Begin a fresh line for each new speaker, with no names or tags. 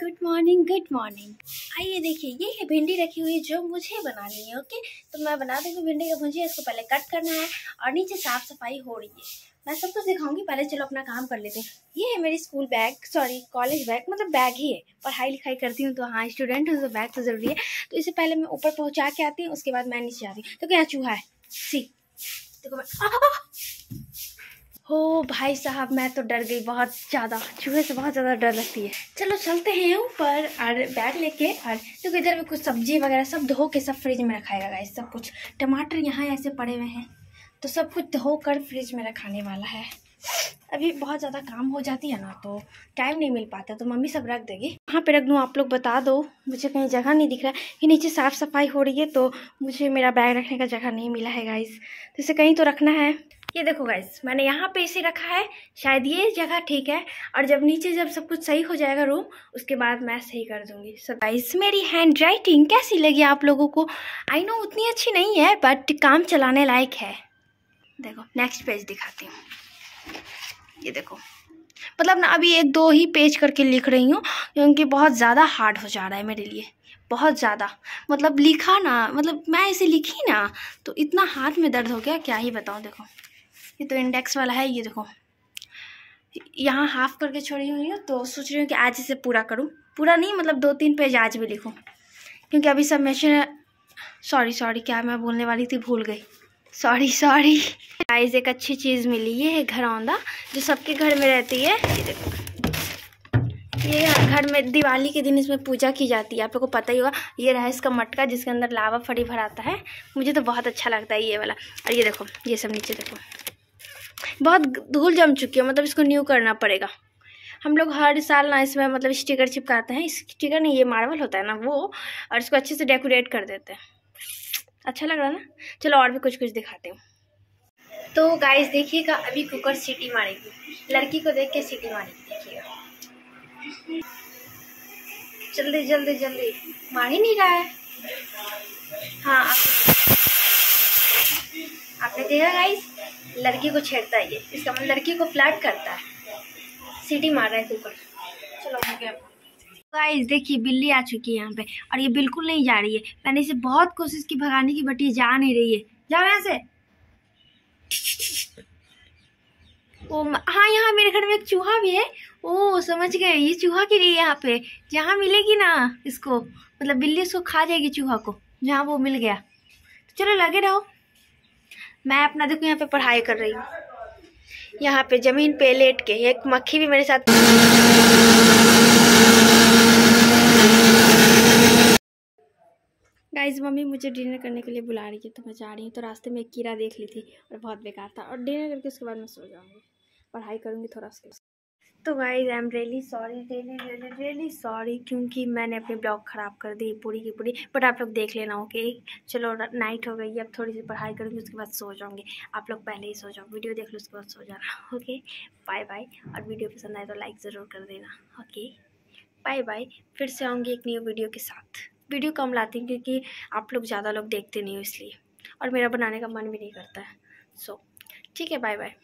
Good morning good morning आइए देखिए, ये है भिंडी रखी हुई जो मुझे बनानी है ओके तो मैं बना दूँगी भिंडी का भुजिया इसको पहले कट करना है और नीचे साफ़ सफ़ाई हो रही है। मैं सब कुछ दिखाऊँगी, पहले चलो अपना काम कर लेते हैं। ये है मेरी school bag sorry college bag मतलब बैग ही है। पढ़ाई लिखाई करती हूँ तो हाँ स्टूडेंट हूँ तो बैग तो ज़रूरी है। तो इसे पहले मैं ऊपर पहुँचा के आती हूँ, उसके बाद मैं नीचे आती हूँ। तो क्या चूहा है? सी। देखो मैं हो भाई साहब, मैं तो डर गई, बहुत ज़्यादा। चूहे से बहुत ज़्यादा डर लगती है। चलो, चलते हैं ऊपर और बैग लेके और तो इधर में कुछ सब्ज़ी वगैरह सब धो के सब फ्रिज में रखाएगा गाइस सब कुछ। टमाटर यहाँ ऐसे पड़े हुए हैं तो सब कुछ धो कर फ्रिज में रखाने वाला है। अभी बहुत ज़्यादा काम हो जाती है ना तो टाइम नहीं मिल पाता तो मम्मी सब रख देगी। कहाँ पे रख दूँ, आप लोग बता दो, मुझे कहीं जगह नहीं दिख रहा। है कि नीचे साफ़ सफ़ाई हो रही है तो मुझे मेरा बैग रखने का जगह नहीं मिला है गाइस तो इसे कहीं तो रखना है। ये देखो गाइस मैंने यहाँ पे इसे रखा है। शायद ये जगह ठीक है और जब नीचे जब सब कुछ सही हो जाएगा रूम उसके बाद मैं सही कर दूँगी। सो गाइस मेरी हैंड राइटिंग कैसी लगी आप लोगों को? आई नो उतनी अच्छी नहीं है बट काम चलाने लायक है। देखो नेक्स्ट पेज दिखाती हूँ। ये देखो। मतलब ना, अभी एक दो ही पेज करके लिख रही हूँ, क्योंकि बहुत ज़्यादा हार्ड हो जा रहा है मेरे लिए। बहुत ज़्यादा। मतलब लिखा ना मतलब मैं इसे लिखी ना तो इतना हाथ में दर्द हो गया, क्या ही बताऊँ, देखो। ये तो इंडेक्स वाला है, ये देखो। यहाँ हाफ़ करके छोड़ी हुई हूँ तो सोच रही हूँ कि आज इसे पूरा करूँ। पूरा नहीं मतलब दो तीन पेज आज भी लिखूँ। क्योंकि अभी सब मैं सॉरी सॉरी क्या मैं बोलने वाली थी? भूल गई। सॉरी सॉरी गाइस एक अच्छी चीज़ मिली, ये है घरौंदा जो सबके घर में रहती है। ये देखो। ये घर में, दिवाली के दिन इसमें पूजा की जाती है। आप लोग को पता ही होगा, ये रहा है इसका मटका, जिसके अंदर लावा फड़ी भराता है। मुझे तो बहुत अच्छा लगता है ये वाला। और ये देखो, ये सब नीचे देखो। बहुत धूल जम चुकी है मतलब इसको न्यू करना पड़ेगा। हम लोग हर साल ना इसमें मतलब स्टिकर चिपकाते हैं स्टिकर नहीं, ये मार्बल होता है ना वो, और इसको अच्छे से डेकोरेट कर देते हैं। अच्छा लग रहा है ना? चलो और भी कुछ कुछ दिखाते हूँ। तो गाइस देखिएगा, अभी कुकर सीटी मारेगी। लड़की को देख के सीटी मारेगी, देखिएगा। जल्दी जल्दी जल्दी। मार ही नहीं रहा है। हाँ आपने देखा गाइस लड़की को छेड़ता है ये। इसका मतलब लड़की को फ्लैट करता है। सीटी मार रहा है कुकर चलो गाइस देखिए, बिल्ली आ चुकी है यहाँ पे, और ये बिल्कुल नहीं जा रही है। मैंने इसे बहुत कोशिश की भगाने की बट ये जा नहीं रही है। जाओ यहाँ से। ओ हाँ यहाँ मेरे घर में एक चूहा भी है। ओ, समझ गए, ये चूहा के लिए यहाँ पे। जहाँ मिलेगी ना इसको मतलब बिल्ली इसको खा जाएगी चूहा को, जहाँ वो मिल गया। तो चलो, लगे रहो। मैं अपना देखो, यहाँ पे पढ़ाई कर रही हूँ। यहाँ पे ज़मीन पे लेट के एक मक्खी भी मेरे साथ गाइज़ मम्मी मुझे डिनर करने के लिए बुला रही है तो मैं जा रही हूँ। तो रास्ते में एक कीड़ा देख ली थी और बहुत बेकार था। और डिनर करके उसके बाद मैं सो जाऊँगी। पढ़ाई करूँगी थोड़ा उसके तो guys I am really sorry really really really sorry क्योंकि मैंने अपनी ब्लॉग ख़राब कर दी, पूरी की पूरी। बट आप लोग देख लेना ओके चलो नाइट हो गई, अब थोड़ी सी पढ़ाई करूँगी, उसके बाद सो जाऊँगी। आप लोग पहले ही सो जाओ वीडियो देख लो, उसके बाद सो जाना ओके बाय बाय और वीडियो पसंद आए तो लाइक ज़रूर कर देना ओके बाय बाय फिर से आऊँगी एक न्यू वीडियो के साथ। वीडियो कम लाती हूँ क्योंकि आप लोग ज़्यादा लोग देखते नहीं हो इसलिए। और मेरा बनाने का मन भी नहीं करता है। सो ठीक है बाय बाय